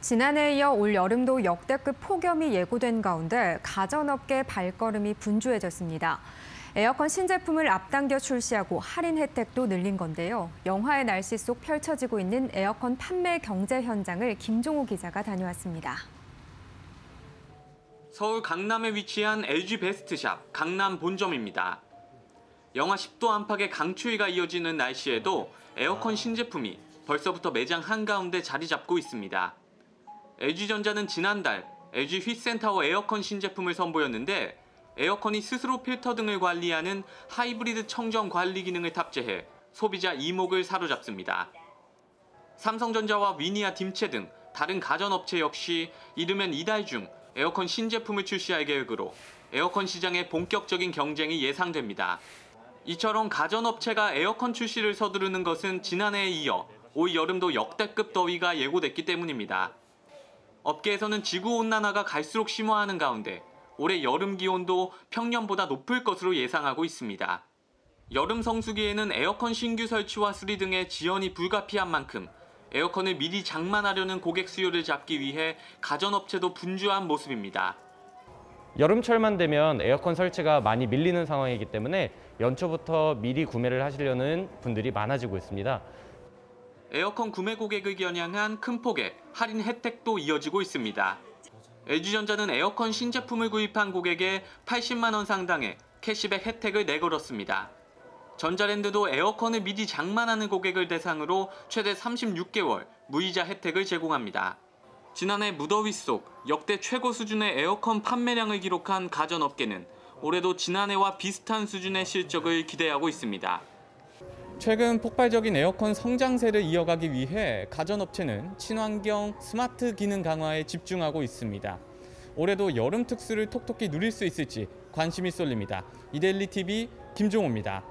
지난해에 이어 올 여름도 역대급 폭염이 예고된 가운데 가전업계 발걸음이 분주해졌습니다. 에어컨 신제품을 앞당겨 출시하고 할인 혜택도 늘린 건데요. 영화의 날씨 속 펼쳐지고 있는 에어컨 판매 경제 현장을 김종호 기자가 다녀왔습니다. 서울 강남에 위치한 LG 베스트샵 강남 본점입니다. 영하 10도 안팎의 강추위가 이어지는 날씨에도 에어컨 신제품이 벌써부터 매장 한가운데 자리 잡고 있습니다. LG전자는 지난달 LG 휘센타워 에어컨 신제품을 선보였는데 에어컨이 스스로 필터 등을 관리하는 하이브리드 청정 관리 기능을 탑재해 소비자 이목을 사로잡습니다. 삼성전자와 위니아 딤체 등 다른 가전업체 역시 이르면 이달 중 에어컨 신제품을 출시할 계획으로 에어컨 시장의 본격적인 경쟁이 예상됩니다. 이처럼 가전업체가 에어컨 출시를 서두르는 것은 지난해에 이어 올 여름도 역대급 더위가 예고됐기 때문입니다. 업계에서는 지구온난화가 갈수록 심화하는 가운데 올해 여름 기온도 평년보다 높을 것으로 예상하고 있습니다. 여름 성수기에는 에어컨 신규 설치와 수리 등의 지연이 불가피한 만큼 에어컨을 미리 장만하려는 고객 수요를 잡기 위해 가전업체도 분주한 모습입니다. 여름철만 되면 에어컨 설치가 많이 밀리는 상황이기 때문에 연초부터 미리 구매를 하시려는 분들이 많아지고 있습니다. 에어컨 구매 고객을 겨냥한 큰 폭의 할인 혜택도 이어지고 있습니다. LG전자는 에어컨 신제품을 구입한 고객에 80만 원 상당의 캐시백 혜택을 내걸었습니다. 전자랜드도 에어컨을 미리 장만하는 고객을 대상으로 최대 36개월 무이자 혜택을 제공합니다. 지난해 무더위 속 역대 최고 수준의 에어컨 판매량을 기록한 가전업계는 올해도 지난해와 비슷한 수준의 실적을 기대하고 있습니다. 최근 폭발적인 에어컨 성장세를 이어가기 위해 가전업체는 친환경 스마트 기능 강화에 집중하고 있습니다. 올해도 여름 특수를 톡톡히 누릴 수 있을지 관심이 쏠립니다. 이데일리 TV 김종호입니다.